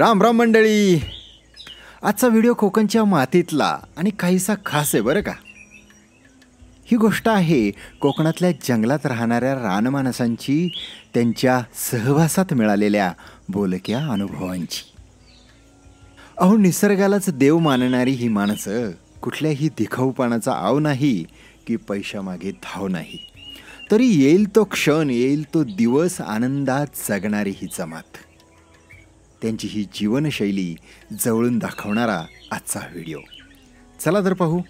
राम राम मंडळी. आजचा व्हिडिओ कोकणच्या मातीतला आणि काहीसा खास आहे बरं का. ही गोष्ट आहे कोकणातल्या जंगलात राहणाऱ्या रानमानसांची त्यांच्या सहवासात मिळालेल्या बोलक्या अनुभवांची. अहो निसर्गालाच देव मानणारी ही माणसं कुठल्याही दिखाऊपणाचा आव नाही की पैशामागे धाव नाही. तरी येईल तो क्षण येईल तो दिवस आनंदात जगणारी ही जमात. त्यांची ही जीवनशैली जवळून दाखवणारा आजचा व्हिडिओ. चला तर पाहू.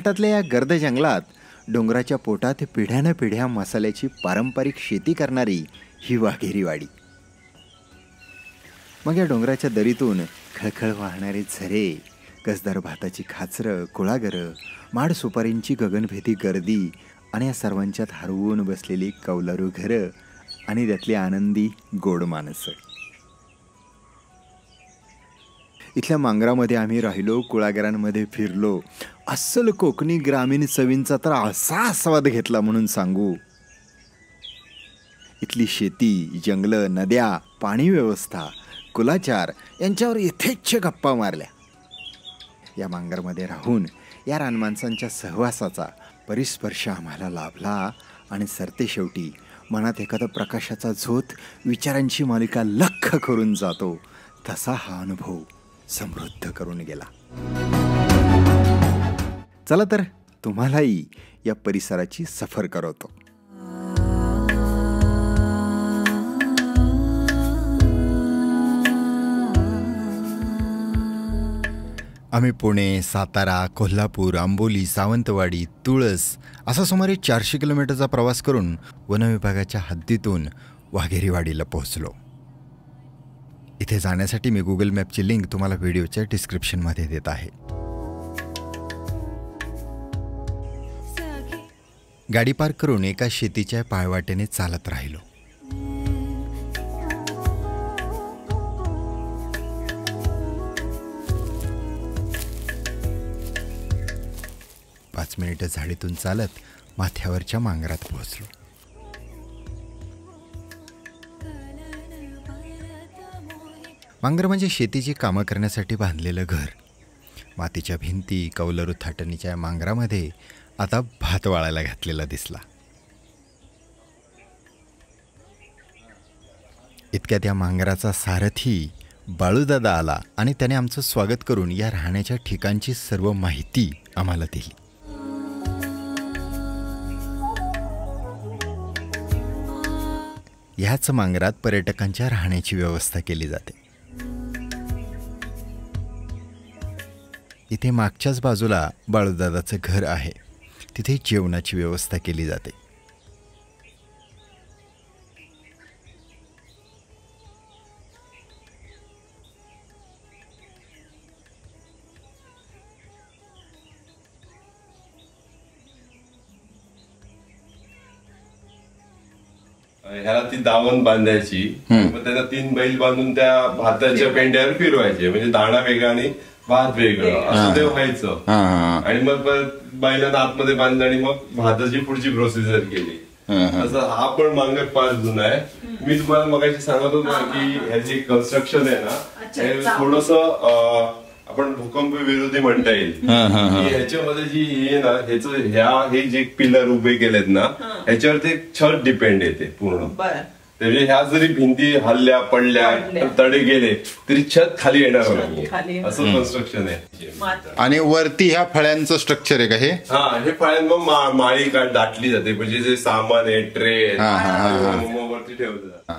घाटातल्या या गर्द जंगलात डोंगराच्या पोटात पिढ्यानं पिढ्या मसाल्याची पारंपरिक शेती करणारी ही वाघेरीवाडी. मग या डोंगराच्या दरीतून खळखळ वाहणारे झरे कसदार भाताची खाचरं कुळागरं माड सुपारींची गगनभेदी गर्दी आणि या सर्वांच्यात हरवून बसलेली कौलारू घरं आणि त्यातली आनंदी गोड माणसं. इथल्या मांगरामध्ये आम्ही राहिलो कुळागरांमध्ये फिरलो. अस्सल कोकणी ग्रामीण चवींचा तर असा आस्वाद घेतला म्हणून सांगू. इथली शेती जंगलं नद्या पाणी व्यवस्था कुलाचार यांच्यावर यथेच्छ गप्पा मारल्या. या मांगरमध्ये राहून या रानमाणसांच्या सहवासाचा परिस्पर्श आम्हाला लाभला आणि सरते शेवटी मनात एखादा प्रकाशाचा झोत विचारांची मालिका लख करून जातो. तसा हा अनुभव समृद्ध करून गेला. चला तर तुम्हालाही या परिसराची सफर करवतो. आम्ही पुणे सातारा कोल्हापूर आंबोली सावंतवाडी तुळस असा सुमारे चारशे किलोमीटरचा प्रवास करून वनविभागाच्या हद्दीतून वाघेरीवाडीला पोहोचलो. इथे जाण्यासाठी मी गुगल मॅपची लिंक तुम्हाला व्हिडिओच्या डिस्क्रिप्शनमध्ये देत आहे. गाडी पार्क करून एका शेतीच्या पायवाटेने चालत राहिलो. पाच मिनिटं झाडीतून चालत माथ्यावरच्या मांगरात पोहोचलो. मांगर म्हणजे शेतीची कामं करण्यासाठी बांधलेलं घर. मातीच्या भिंती कौलरू थाटणीच्या मांगरामध्ये आता भात वाळायला घातलेला दिसला. इतक्यात या मांगराचा सारथी बाळूदादा आला आणि त्याने आमचं स्वागत करून या राहण्याच्या ठिकाणची सर्व माहिती आम्हाला दिली. ह्याच मांगरात पर्यटकांच्या राहण्याची व्यवस्था केली जाते. इथे मागच्याच बाजूला बाळूदादाचं घर आहे. तिथे जेवणाची व्यवस्था केली जाते. ह्याला ती दावण बांधायची. मग त्याला तीन बैल बांधून त्या भाताच्या पेंड्यावर फिरवायचे. म्हणजे दाणा वेगळा आणि भात वेगळं. असं ते व्हायचं आणि मग बैलांना आतमध्ये बांधलं आणि मग भाताची पुढची प्रोसिजर केली. असं हा. पण मांगर फार जुना आहे. मी तुम्हाला मगाशी सांगत होतो ना की ह्याचे कन्स्ट्रक्शन आहे ना हे थोडस आपण भूकंप विरोधी म्हणता येईल. ह्याच्यामध्ये जी हे ना ह्याचं ह्या हे जे पिलर उभे केलेत ना ह्याच्यावर ते छत डिपेंड येते पूर्ण. म्हणजे ह्या जरी भिंती हल्ल्या पडल्या. तडे गेले तरी छत खाली येणार नाही. असं कन्स्ट्रक्शन आहे. आणि वरती ह्या फळ्यांचं स्ट्रक्चर आहे का हे? हा हे मा- माळी का दाटली जाते. म्हणजे जे सामान आहे ट्रे हा, हा, हा, हा. वरती ठेवलं जातं.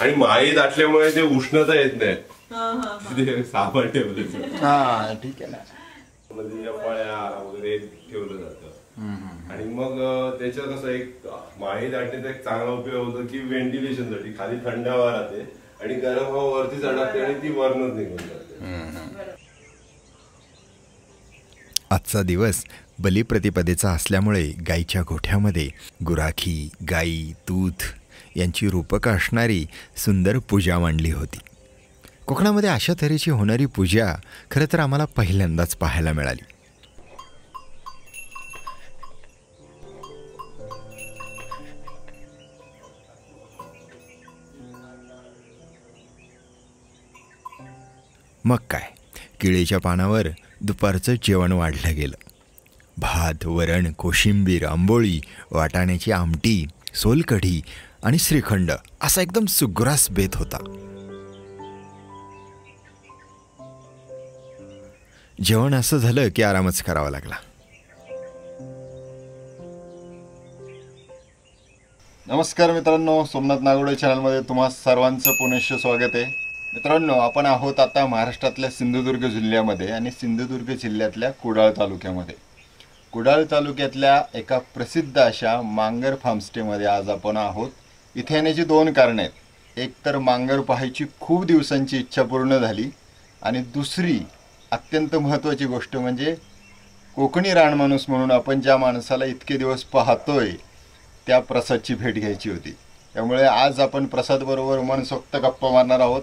आणि माळी दाटल्यामुळे ते उष्णता येत नाही. सामान ठेवलं हा ठीक आहे ना. फळ्या वगैरे ठेवलं जातं. आणि मग त्याच्यात कसं एक माळी दाटण्याचा एक चांगला उपयोग होतो की व्हेंटिलेशनसाठी खाली थंड हवा राहते आणि गरम हवा वरती चढते आणि ती वरणच निघून जाते. आजचा दिवस बलिप्रतिपदेचा असल्यामुळे गाईच्या गोठ्यामध्ये गुराखी गाई दूध यांची रूपकं असणारी सुंदर पूजा मांडली होती. कोकणामध्ये अशा तऱ्हेची होणारी पूजा खरं तर आम्हाला पहिल्यांदाच पाहायला मिळाली. मग काय? केळीच्या पानावर दुपारचं जेवण वाढलं गेलं. भात वरण कोशिंबीर आंबोळी वाटाण्याची आमटी सोलकढी आणि श्रीखंड असा एकदम सुग्रास बेत होता. जेवण असं झालं की आरामच करावा लागला. नमस्कार मित्रांनो सोमनाथ नागोडे चॅनलमध्ये तुम्हा सर्वांचं पुनश्च स्वागत आहे. मित्रांनो आपण आहोत आता महाराष्ट्रातल्या सिंधुदुर्ग जिल्ह्यामध्ये आणि सिंधुदुर्ग जिल्ह्यातल्या कुडाळ तालुक्यामध्ये. कुडाळ तालुक्यातल्या एका प्रसिद्ध अशा मांगर फार्मस्टेमध्ये आज आपण आहोत. इथे येण्याची दोन कारणं आहेत. एक तर मांगर पाहायची खूप दिवसांची इच्छा पूर्ण झाली आणि दुसरी अत्यंत महत्त्वाची गोष्ट म्हणजे कोकणी रानमाणूस म्हणून आपण ज्या माणसाला इतके दिवस पाहतोय त्या प्रसादची भेट घ्यायची होती. त्यामुळे आज आपण प्रसादबरोबर मनसोक्त गप्पा मारणार आहोत.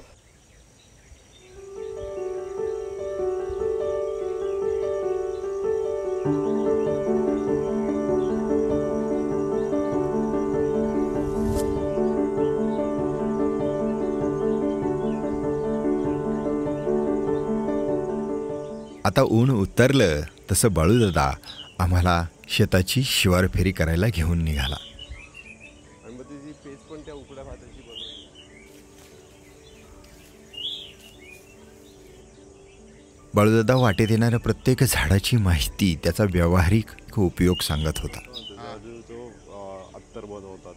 आता ऊन उतरलं तसं बाळूदादा आम्हाला शेताची शिवार फेरी करायला घेऊन निघाला. बाळूदादा वाटेत येणाऱ्या प्रत्येक झाडाची माहिती त्याचा व्यावहारिक उपयोग सांगत होता अजून तो अं, अत्तर बनवतात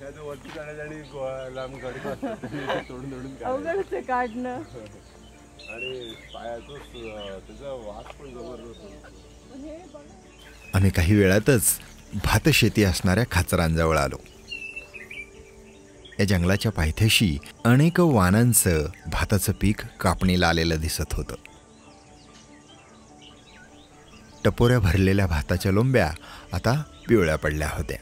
त्याचं वरती काढायचं आणि गो- लांब गडकं असतात, ते तोडून तोडून काढायचं. अवघडच आहे काढणं. आणि पायाचं स- त्याचा वास पण जबरदस्त असतो. आम्ही काही वेळातच भातशेती असणाऱ्या खाचरांजवळ आलो. या जंगलाच्या पायथ्याशी अनेक वानांचं भाताचं पीक कापणीला आलेलं दिसत होतं. टपोऱ्या भरलेल्या भाताच्या लोंब्या आता पिवळ्या पडल्या होत्या.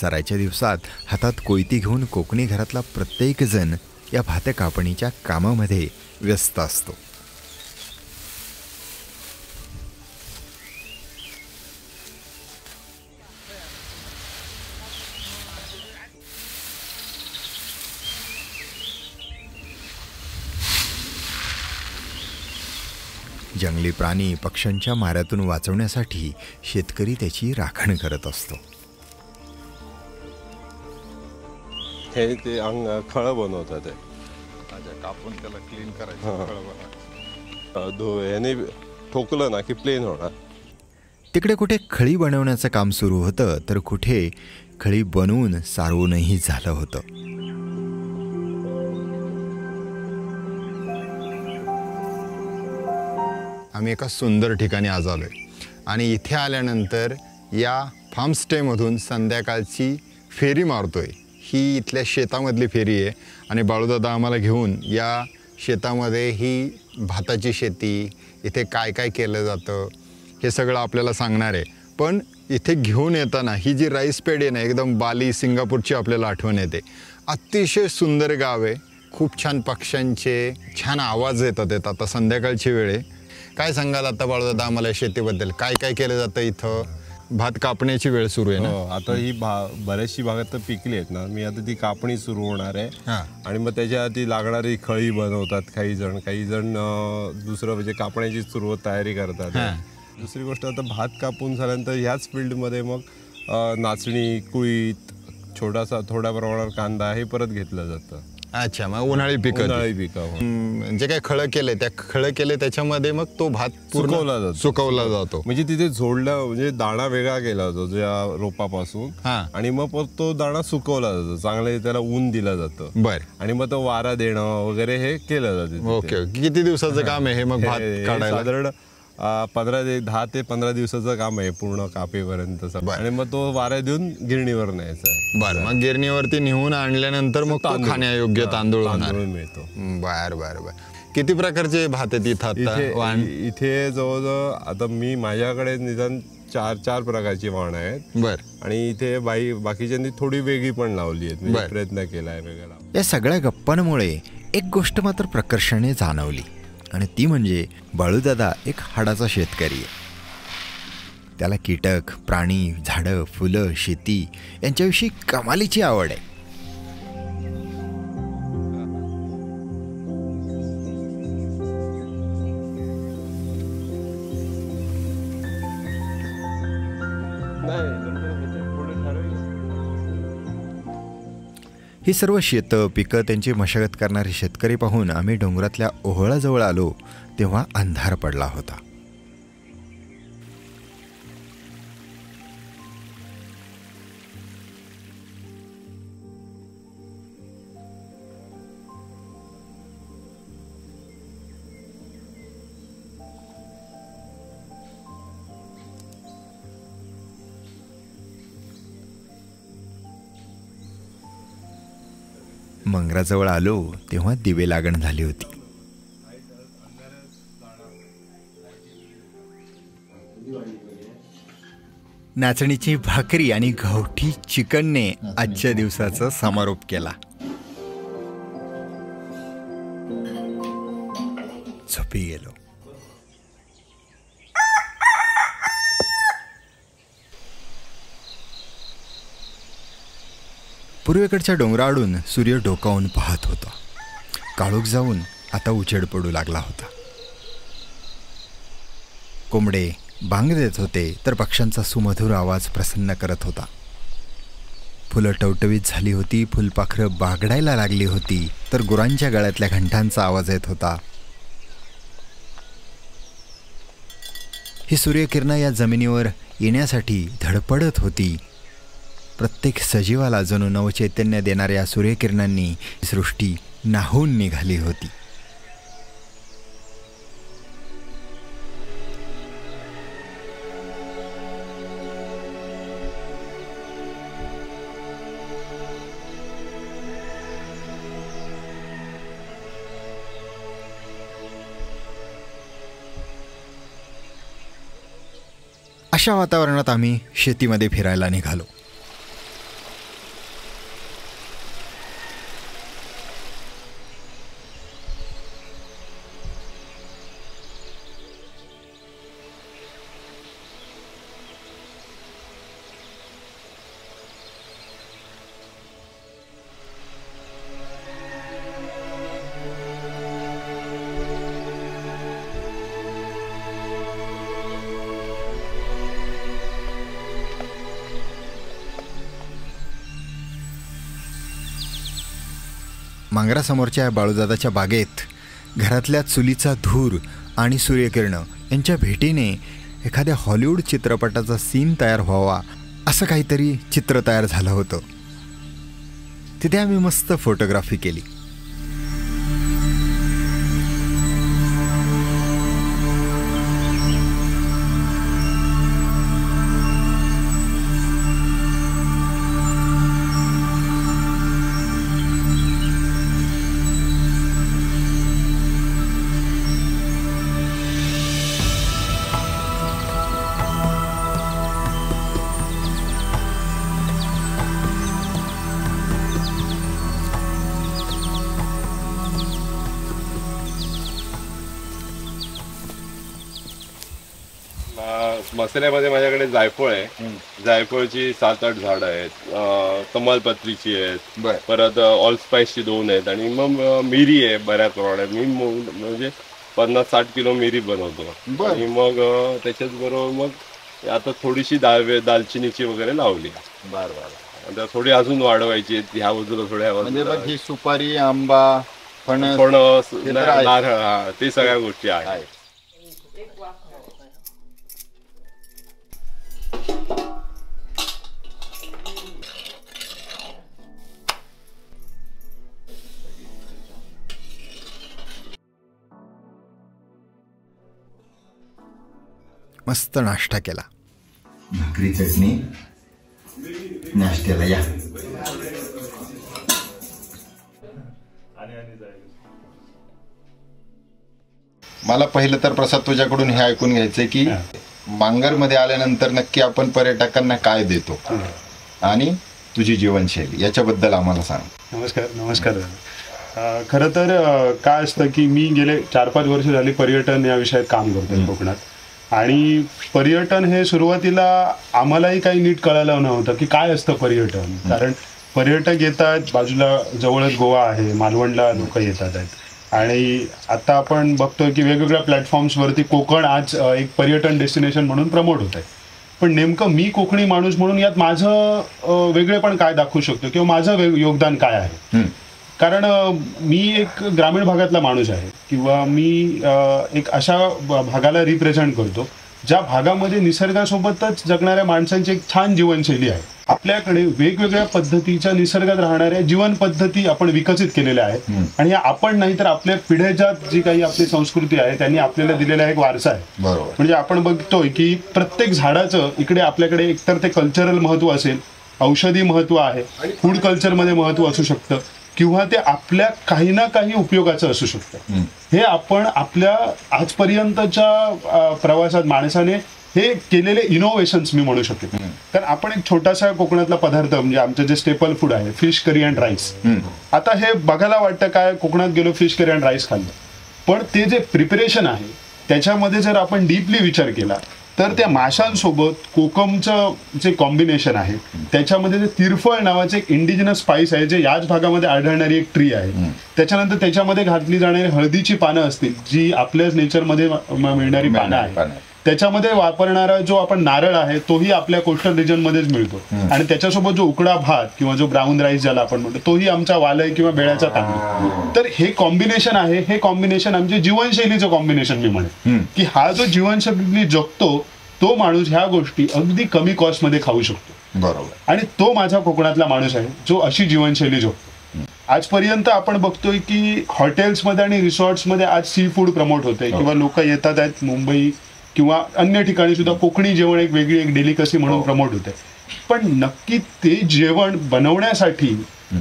सरायच्या दिवसात हातात कोयती घेऊन कोकणी घरातला प्रत्येकजण या भात कापणीच्या कामामध्ये व्यस्त असतो. जंगली प्राणी पक्ष्यांच्या माऱ्यातून वाचवण्यासाठी शेतकरी त्याची राखण करत असतो. हे ते अंग खळं बनवतात ते कापून त्याला क्लीन याने ठोकलं ना की प्लेन होणार. तिकडे कुठे खळी बनवण्याचं काम सुरू होतं तर कुठे खळी बनवून सारवूनही झालं होतं. आम्ही एका सुंदर ठिकाणी आज आलो आहे आणि इथे आल्यानंतर या फार्मस्टेमधून संध्याकाळची फेरी मारतो आहे ही इथल्या शेतामधली फेरी आहे. आणि बाळूदादा आम्हाला घेऊन या शेतामध्ये ही भाताची शेती इथे काय काय केलं जातं हे सगळं आपल्याला सांगणार आहे. पण इथे घेऊन येताना ही जी राईस पेड आहे ना एकदम बाली सिंगापूरची आपल्याला आठवण येते. अतिशय सुंदर गाव आहे. खूप छान पक्ष्यांचे छान आवाज येतात येत आता संध्याकाळची वेळ आहे. काय सांगाल आता बाळूदादा आम्हाला या शेतीबद्दल? काय काय केलं जातं इथं? भात कापण्याची वेळ सुरू आहे ना? हो आता ही भा बऱ्याचशी भागात तर पिकली आहेत ना. मी आता ती कापणी सुरू होणार आहे. हां. आणि मग त्याच्या आधी लागणारी खळी बनवतात काही जण. काही जण अं, दुसरं म्हणजे कापण्याची सुरुवात तयारी करतात. दुसरी गोष्ट आता भात कापून झाल्यानंतर ह्याच फील्डमध्ये मग अं, नाचणी कुळीत छोटासा थोड्या प्रमाणावर कांदा हे परत घेतलं जातं. अच्छा मग उन्हाळी पिकं उन्हाळी पिकं हो. हम्म, जे काही खळं केलंय त्या खळं केले त्याच्यामध्ये मग तो भात पूर्ण सुकवला जातो. सुकवला जातो. म्हणजे तिथे जोडला म्हणजे दाणा वेगळा केला जातो ज्या रोपापासून. हा. आणि मग परत तो दाणा सुकवला जातो. चांगले त्याला ऊन दिलं जातं. बर. आणि मग तो वारा देणं वगैरे हे केलं जातं तिथे. Okay okay. किती दिवसाचं काम आहे हे मग भात हे- हे काढायला? साधारण पंधरा ते दहा ते पंधरा दिवसाचं काम आहे पूर्ण कापेपर्यंत बरं. आणि मग तो वाऱ्या देऊन गिरणीवर न्यायचा आहे. बर मग गिरणीवरती नेऊन आणल्यानंतर मग. खाण्यायोग्य तांदूळ मिळतो. बर बर बर. किती प्रकारचे भात आहेत इथं इथे जवळजवळ आता मी माझ्याकडे निदान चार चार प्रकारची वाण आहेत. बर. आणि इथे बाई बाकीच्यांनी थोडी वेगळी पण लावली आहेत. म्हणजे. प्रयत्न केलाय वेगळा. या सगळ्या गप्पांमुळे एक गोष्ट मात्र प्रकर्षाने जाणवली. आणि ती म्हणजे बाळूदादा एक हाडाचा शेतकरी. आहे त्याला कीटक प्राणी झाडं फुलं शेती यांच्याविषयी कमालीची आवड आहे. ही सर्व शेतं पिकं त्यांची मशागत करणारे शेतकरी पाहून आम्ही डोंगरातल्या ओहळाजवळ आलो तेव्हा अंधार पडला होता. मंगराजवळ आलो तेव्हा दिवे लागण झाली होती. नाचणीची भाकरी आणि गावठी चिकनने आजच्या दिवसाचा समारोप केला. झोपी गेलो. पूर्वेकडच्या डोंगराआडून सूर्य डोकावून पाहत होता. काळोख जाऊन आता उजेड पडू लागला होता. कोंबडे बांग देत होते तर पक्ष्यांचा सुमधुर आवाज प्रसन्न करत होता. फुलं टवटवीत झाली होती फुलपाखरं बागडायला लागली होती तर गुरांच्या गळ्यातल्या घंटांचा आवाज येत होता. ही सूर्यकिरणं या जमिनीवर येण्यासाठी धडपडत होती प्रत्येक सजीवाला जणू नवचैतन्य देणाऱ्या सूर्यकिरणांनी सृष्टी नाहून निघाली होती. अशा वातावरणात आम्ही शेतीमध्ये फिरायला निघालो. मांगरासमोरच्या या बाळूदादाच्या बागेत घरातल्या चुलीचा धूर आणि सूर्यकिरणं यांच्या भेटीने एखाद्या हॉलिवूड चित्रपटाचा सीन तयार व्हावा असं काहीतरी चित्र तयार झालं होतं. तिथे आम्ही मस्त फोटोग्राफी केली. मसाल्यामध्ये माझ्याकडे जायफळ आहे. जायफळची सात आठ झाड आहेत. कमालपत्रीची आहेत. परत ऑल स्पाइसची दोन आहेत आणि मग मिरी आहे बऱ्याच प्रमाणात. मी म्हणजे पन्नास साठ किलो मिरी बनवतो. आणि मग त्याच्याच बरोबर मग आता थोडीशी दाल दालचिनीची वगैरे लावली. बर बर. आता थोडी अजून वाढवायची. ह्या बाजूला थोड्या म्हणजे सुपारी आंबा फणस. नारळ ते सगळ्या गोष्टी आहेत. मस्त नाश्ता केला. भाकरी चटणी नाश्त्याला या. मला पहिलं तर प्रसाद तुझ्याकडून हे ऐकून घ्यायचंय की मांगरमध्ये आल्यानंतर नक्की आपण पर्यटकांना काय देतो? आणि तुझी जीवनशैली याच्याबद्दल आम्हाला सांग. नमस्कार नमस्कार. खरं तर काय असतं की मी गेले चार पाच वर्ष झाली पर्यटन या विषयात काम करतोय कोकणात. आणि पर्यटन हे सुरुवातीला आम्हालाही काही नीट कळालं नव्हतं की काय असतं पर्यटन. कारण पर्यटक येतात बाजूला जवळच गोवा आहे मालवणला लोक येतात. आहेत आणि आता आपण बघतोय की वेगवेगळ्या प्लॅटफॉर्म्सवरती कोकण आज एक पर्यटन डेस्टिनेशन म्हणून प्रमोट होत आहे पण नेमकं मी कोकणी माणूस म्हणून यात माझं वेगळेपण काय दाखवू शकतो किंवा माझं योगदान काय आहे? कारण मी एक ग्रामीण भागातला माणूस आहे किंवा मी एक अशा भागाला रिप्रेझेंट करतो ज्या भागामध्ये निसर्गासोबतच जगणाऱ्या माणसांची एक छान जीवनशैली आहे. आपल्याकडे वेगवेगळ्या पद्धतीच्या निसर्गात राहणाऱ्या जीवन पद्धती आपण विकसित केलेल्या आहेत. आणि आपण नाही तर आपल्या पिढ्याच्या जी काही आपली संस्कृती आहे त्यांनी आपल्याला दिलेला एक वारसा आहे. म्हणजे आपण बघतोय की प्रत्येक झाडाचं इकडे आपल्याकडे एकतर ते कल्चरल महत्त्व असेल औषधी महत्त्व आहे फूड कल्चरमध्ये महत्त्व असू शकतं. किंवा ते आपल्या काही ना काही उपयोगाचं असू शकतं. हे आपण आपल्या आजपर्यंतच्या प्रवासात माणसाने हे केलेले इनोव्हेशन्स मी म्हणू शकेन. तर आपण एक छोटासा कोकणातला पदार्थ म्हणजे आमचं जे स्टेपल फूड आहे फिश करी अँड राईस आता हे बघायला वाटतं काय कोकणात गेलो फिश करी अँड राईस खाल्लं. पण ते जे प्रिपरेशन आहे त्याच्यामध्ये जर आपण डीपली विचार केला तर त्या माशांसोबत कोकमचं जे कॉम्बिनेशन आहे त्याच्यामध्ये जे तिरफळ नावाचे एक इंडिजिनस स्पाइस आहे जे याच भागामध्ये आढळणारी एक ट्री आहे. त्याच्यानंतर त्याच्यामध्ये घातली जाणारी हळदीची पानं असतील जी आपल्याच नेचरमध्ये मिळणारी पानं आहेत. त्याच्यामध्ये वापरणारा जो आपण नारळ आहे तोही आपल्या कोस्टल रिजन मध्येच मिळतो. आणि त्याच्यासोबत जो उकडा भात किंवा जो ब्राऊन राईस ज्याला आपण म्हणतो तोही आमचा वालय किंवा बेळ्याचा तांदूळ. तर हे कॉम्बिनेशन आहे हे कॉम्बिनेशन आमचे जीवनशैलीचं कॉम्बिनेशन मी म्हणेन. की हा जो जीवनशैली जगतो तो माणूस ह्या गोष्टी अगदी कमी कॉस्टमध्ये खाऊ शकतो. बरोबर. आणि तो माझा कोकणातला माणूस आहे जो अशी जीवनशैली जगतो. आजपर्यंत आपण बघतोय की हॉटेल्समध्ये आणि रिसॉर्ट्समध्ये आज सी फूड प्रमोट होते किंवा लोक येतात आहेत मुंबई किंवा अन्य ठिकाणी सुद्धा कोकणी जेवण एक वेगळी एक डेलिकसी म्हणून प्रमोट होते. पण नक्की ते जेवण बनवण्यासाठी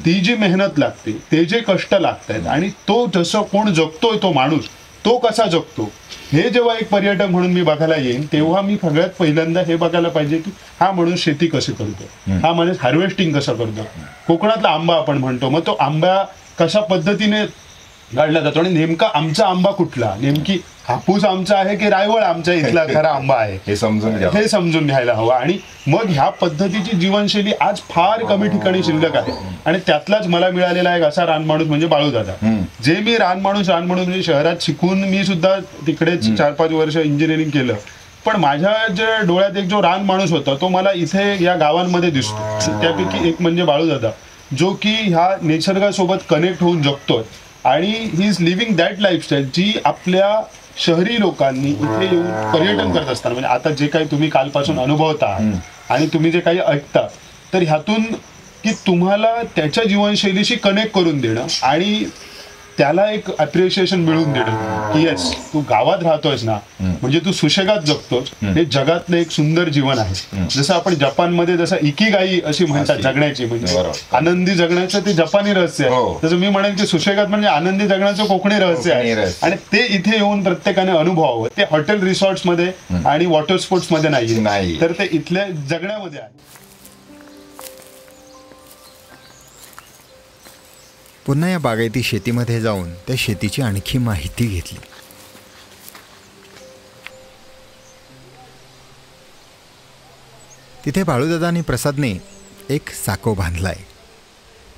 ती जी मेहनत लागते ते जे कष्ट लागत आहेत आणि तो जसं कोण जगतोय तो माणूस तो कसा जगतो हे जेव्हा एक पर्यटक म्हणून मी बघायला येईन तेव्हा मी सगळ्यात पहिल्यांदा हे बघायला पाहिजे की हा माणूस शेती कशी करतो हा. माणूस हार्वेस्टिंग कसं करतो. कोकणातला आंबा आपण म्हणतो मग तो आंबा कशा पद्धतीने गाडला जातो आणि नेमका आमचा आंबा कुठला नेमकी हापूस आमचा आहे की रायवळ आमच्या इथला खरा आंबा आहे. हे समजून घ्या. हे समजून घ्यायला हवं. आणि मग ह्या पद्धतीची जीवनशैली आज फार कमी ठिकाणी शिल्लक आहे. आणि त्यातलाच मला मिळालेला एक असा रानमाणूस म्हणजे बाळूदादा. जे मी रानमाणूस रानमाणूस म्हणजे शहरात शिकून मी सुद्धा तिकडेच चार पाच वर्ष इंजिनिअरिंग केलं. पण माझ्या जे डोळ्यात एक जो रान माणूस होता तो मला इथे या गावांमध्ये दिसतो. त्यापैकी एक म्हणजे बाळूदादा जो की ह्या निसर्गासोबत कनेक्ट होऊन जगतोय. आणि he is living that lifestyle जी आपल्या शहरी लोकांनी इथे येऊन पर्यटन करत असताना म्हणजे आता जे काही तुम्ही कालपासून अनुभवता आणि तुम्ही जे काही ऐकता तर ह्यातून की तुम्हाला त्याच्या जीवनशैलीशी कनेक्ट करून देणं आणि त्याला एक अप्रिशिएशन मिळवून देणं की येस तू गावात राहतोयस ना म्हणजे तू सुशेगात जगतोस. हे जगातलं एक सुंदर जीवन आहे. जसं आपण जपानमध्ये जसं इकिगाई अशी म्हणतात. जगण्याची म्हणजे. आनंदी जगण्याचं ते जपानी रहस्य हो. आहे तसं मी म्हणेन की सुशेगात म्हणजे आनंदी जगण्याचं कोकणी रहस्य आहे. आणि ते इथे येऊन प्रत्येकाने अनुभवावं. ते हॉटेल रिसॉर्ट्समध्ये आणि वॉटर स्पोर्ट्समध्ये नाही. तर ते इथल्या जगण्यामध्ये आहे. पुन्हा या बागायती शेतीमध्ये जाऊन त्या शेतीची आणखी माहिती घेतली. तिथे बाळूदादा आणि प्रसादने एक साको बांधलाय.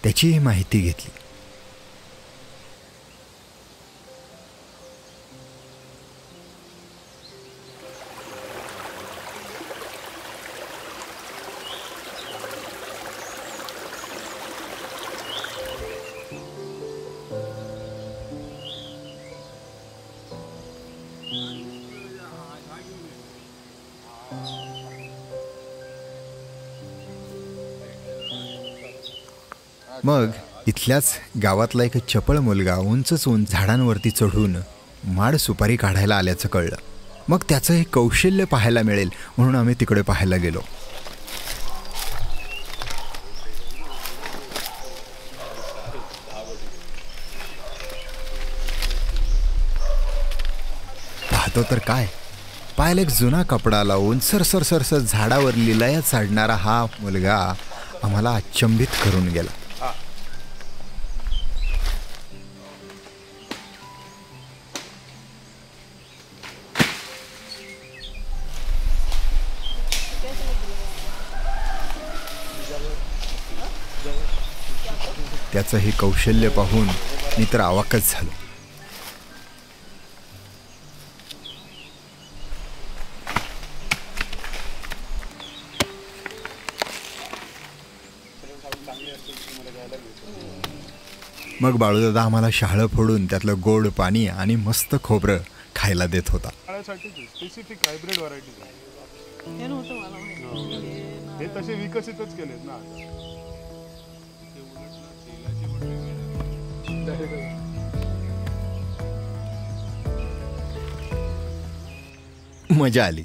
त्याचीही माहिती घेतली. इथल्याच गावातला एक चपळ मुलगा उंचच उंच झाडांवरती चढून माड सुपारी काढायला आल्याचं कळलं. मग त्याचं हे कौशल्य पाहायला मिळेल म्हणून आम्ही तिकडे पाहायला गेलो. पाहतो तर काय? पायाला एक जुना कपडा लावून सरसर सरसर झाडावर लिलाया चढणारा हा मुलगा आम्हाला अचंबित करून गेला. त्याचं हे कौशल्य पाहून मी तर आवाकच झालो. मग बाळूदादा आम्हाला शहाळं फोडून त्यातलं गोड पाणी आणि मस्त खोबरं खायला देत होता. स्पेसिफिक हायब्रिड व्हरायटीज हे तसे विकसितच केलेत ना मजा आली.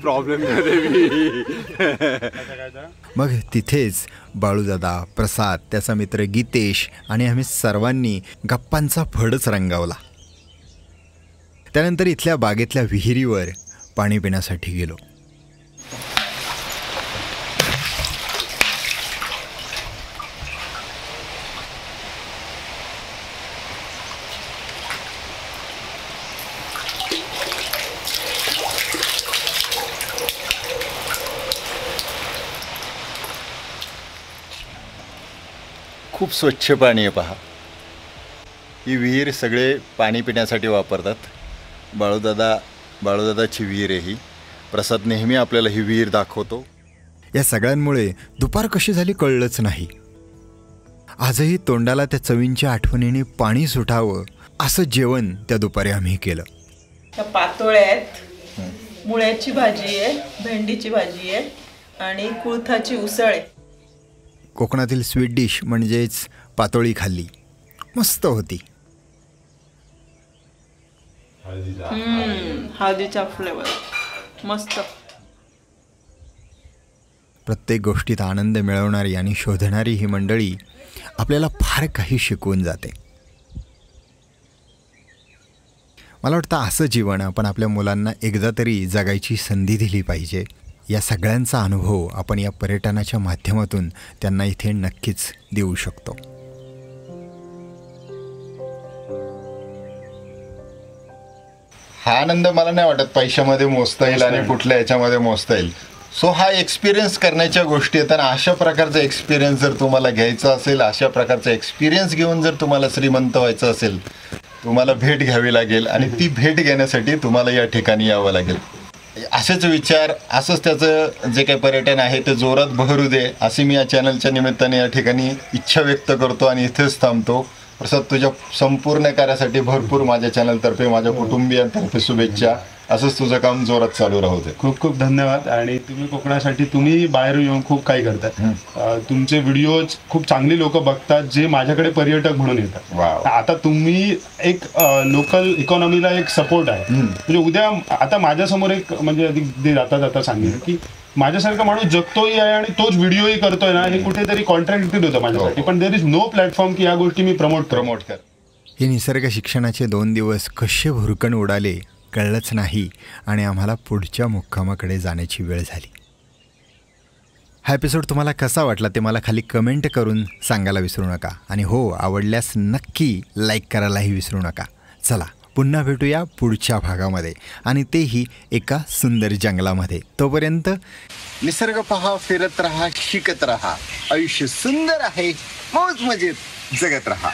प्रॉब्लेम मग तिथेच बाळूदादा प्रसाद त्याचा मित्र गीतेश आणि आम्ही सर्वांनी गप्पांचा फडच रंगावला. त्यानंतर इथल्या बागेतल्या विहिरीवर पाणी पिण्यासाठी गेलो. खूप स्वच्छ पाणी आहे पहा. ही विहीर सगळे पाणी पिण्यासाठी वापरतात. बाळूदादा बाळूदादाची विहीर आहे ही. प्रसाद नेहमी आपल्याला ही विहीर दाखवतो. या सगळ्यांमुळे दुपार कशी झाली कळलंच नाही. आजही तोंडाला त्या चवींच्या आठवणीने पाणी सुटावं असं जेवण त्या दुपारी आम्ही केलं. ह्या पातोळ्या आहेत मुळ्याची भाजी आहे भेंडीची भाजी आहे आणि कुळथाची उसळ आहे. कोकणातील स्वीट डिश म्हणजेच पातोळी खाल्ली. मस्त होती. हळदीचा फ्लेवर मस्त. प्रत्येक गोष्टीत आनंद मिळवणारी आणि शोधणारी ही मंडळी आपल्याला फार काही शिकवून जाते. मला वाटतं असं जीवन आपण आपल्या मुलांना एकदा तरी जगायची संधी दिली पाहिजे. या सगळ्यांचा अनुभव आपण या पर्यटनाच्या माध्यमातून त्यांना इथे नक्कीच देऊ शकतो. हा आनंद मला नाही वाटत पैशामध्ये मोजता येईल आणि कुठल्या याच्यामध्ये मोजता येईल. सो हा एक्सपिरियन्स करण्याच्या गोष्टी आहेत आणि अशा प्रकारचा एक्सपिरियन्स जर तुम्हाला घ्यायचा असेल अशा प्रकारचा एक्सपिरियन्स घेऊन जर तुम्हाला श्रीमंत व्हायचं असेल तुम्हाला भेट घ्यावी लागेल आणि ती भेट घेण्यासाठी तुम्हाला या ठिकाणी यावं लागेल. असेच विचार असंच त्याचं जे काही पर्यटन आहे ते जोरात बहरू दे असे मी या चॅनलच्या निमित्ताने या ठिकाणी इच्छा व्यक्त करतो आणि इथेच थांबतो. प्रसाद तुझ्या संपूर्ण कार्यासाठी भरपूर माझ्या चॅनलतर्फे माझ्या कुटुंबियांतर्फे शुभेच्छा. असंच तुझं काम जोरात चालू राहू दे. खूप खूप धन्यवाद. आणि तुम्ही कोकणासाठी तुम्ही बाहेर येऊन खूप काही करताय. अं, तुमचे व्हिडिओज खूप चांगली लोक बघतात जे माझ्याकडे पर्यटक म्हणून येतात. आता तुम्ही एक लोकल इकॉनॉमीला एक सपोर्ट आहे. म्हणजे उद्या आता माझ्यासमोर एक म्हणजे जाता जाता सांगेल की माझ्यासारखा माणूस जगतोही आहे आणि तोच व्हिडिओही करतोय ना हे कुठेतरी कॉन्ट्रॅक्टेड होतं माझ्यासाठी. पण देर इज नो प्लॅटफॉर्म की या गोष्टी मी प्रमोट प्रमोट कर हे निसर्ग शिक्षणाचे दोन दिवस कसे भुरकण उडाले कळलंच नाही आणि आम्हाला पुढच्या मुक्कामाकडे जाण्याची वेळ झाली. हा एपिसोड तुम्हाला कसा वाटला ते मला खाली कमेंट करून सांगायला विसरू नका. आणि हो आवडल्यास नक्की लाईक करायलाही विसरू नका. चला पुन्हा भेटूया पुढच्या भागामध्ये. आणि तेही एका सुंदर जंगलामध्ये. तोपर्यंत निसर्ग पहा फिरत राहा शिकत राहा. आयुष्य सुंदर आहे मौज मजेत जगत राहा.